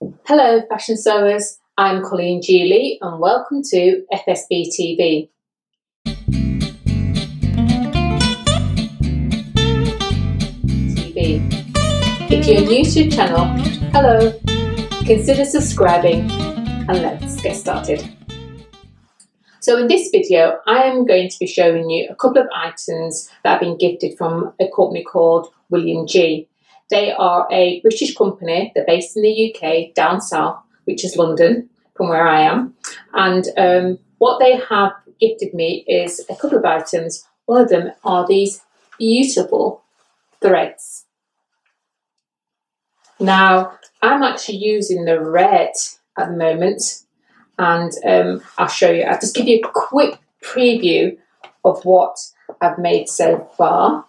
Hello, fashion sewers. I'm Colleen G Lea, and welcome to FSB TV. TV. If you're new to the channel, hello, consider subscribing and let's get started. So in this video, I am going to be showing you a couple of items that have been gifted from a company called William Gee. They are a British company, they're based in the UK, down south, which is London, from where I am. And um, what they have gifted me is a couple of items. One of them are these beautiful threads. Now, I'm actually using the red at the moment, and um, I'll show you. I'll just give you a quick preview of what I've made so far.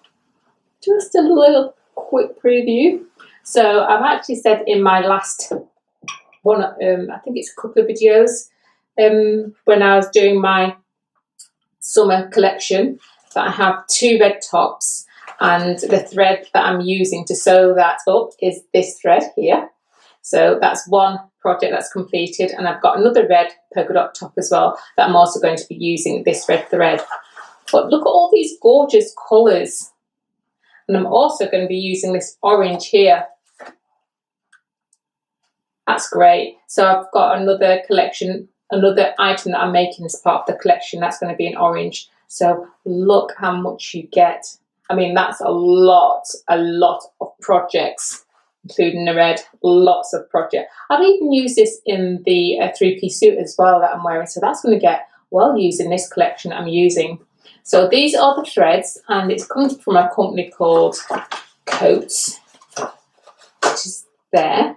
Just a little quick preview. So I've actually said in my last one, um, I think it's a couple of videos, um, when I was doing my summer collection, that I have two red tops and the thread that I'm using to sew that up is this thread here. So that's one project that's completed and I've got another red polka dot top as well that I'm also going to be using this red thread. But look at all these gorgeous colours. And I'm also going to be using this orange here. That's great. So I've got another collection, another item that I'm making as part of the collection. That's going to be an orange. So look how much you get. I mean, that's a lot, a lot of projects, including the red, lots of projects. I've even used this in the uh, three-piece suit as well that I'm wearing. So that's going to get well used in this collection I'm using. So these are the threads and it's coming from a company called Coats, which is there.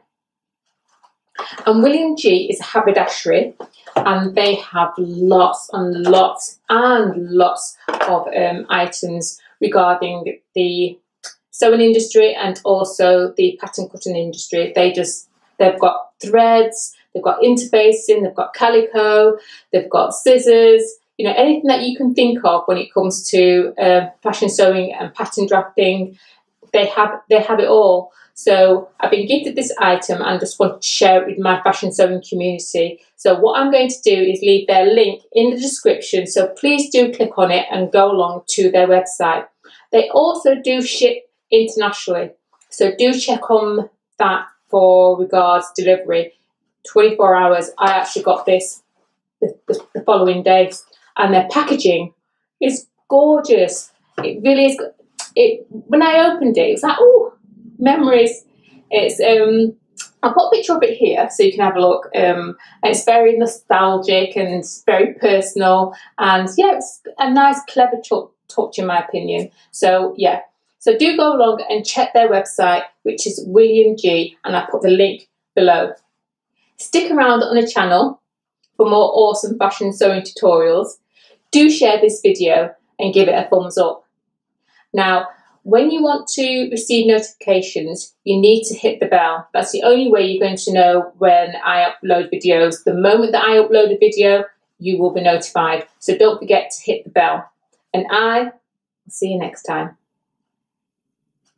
And William Gee is a haberdashery and they have lots and lots and lots of um, items regarding the sewing industry and also the pattern cutting industry. They just, they've got threads, they've got interfacing, they've got calico, they've got scissors, you know, anything that you can think of when it comes to uh, fashion sewing and pattern drafting, they have they have it all. So I've been gifted this item and just want to share it with my fashion sewing community. So what I'm going to do is leave their link in the description. So please do click on it and go along to their website. They also do ship internationally. So do check on that for regards delivery. 24 hours. I actually got this the, the, the following day and their packaging is gorgeous. It really is. It when I opened it, it was like oh, memories. It's um, I'll put a picture of it here so you can have a look. Um, it's very nostalgic and very personal, and yeah, it's a nice, clever touch in my opinion. So yeah, so do go along and check their website, which is William Gee, and I put the link below. Stick around on the channel for more awesome fashion sewing tutorials do share this video and give it a thumbs up. Now, when you want to receive notifications, you need to hit the bell. That's the only way you're going to know when I upload videos. The moment that I upload a video, you will be notified. So don't forget to hit the bell. And I will see you next time.